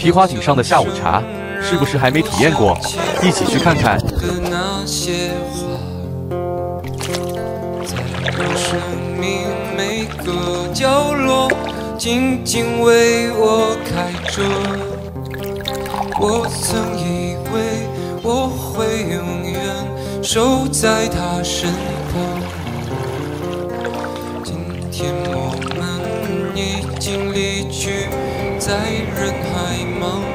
皮划艇上的下午茶，是不是还没体验过？一起去看看。那些花，在我生命每个角落，静静为我开着。我曾以为我会永远守在他身旁，今天我们已经离去，在人海茫茫。